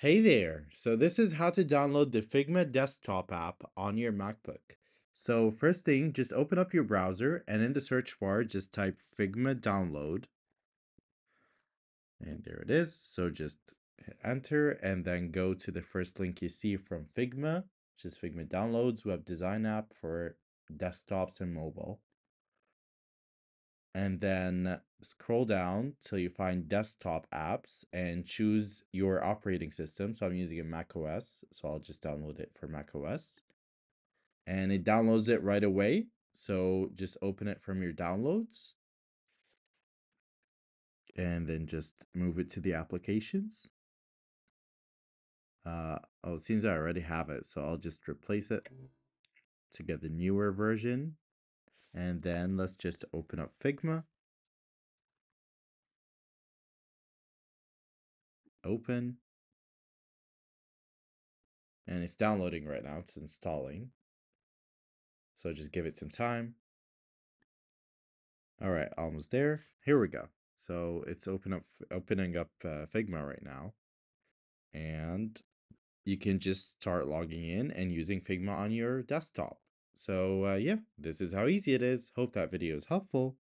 Hey there! So this is how to download the Figma desktop app on your MacBook. So first thing, just open up your browser and in the search bar, just type Figma download. And there it is. So just hit enter and then go to the first link you see from Figma, which is Figma Downloads Web Design App for desktops and mobile. And then scroll down till you find desktop apps and choose your operating system. So I'm using a Mac OS, so I'll just download it for Mac OS. And it downloads it right away. So just open it from your downloads. And then just move it to the applications. Uh, oh, it seems I already have it, so I'll just replace it to get the newer version. And then let's just open up Figma. Open. And it's downloading right now, it's installing. So just give it some time. All right, almost there. Here we go. So it's open up, opening up uh, Figma right now. And you can just start logging in and using Figma on your desktop. So uh, yeah, this is how easy it is. Hope that video is helpful.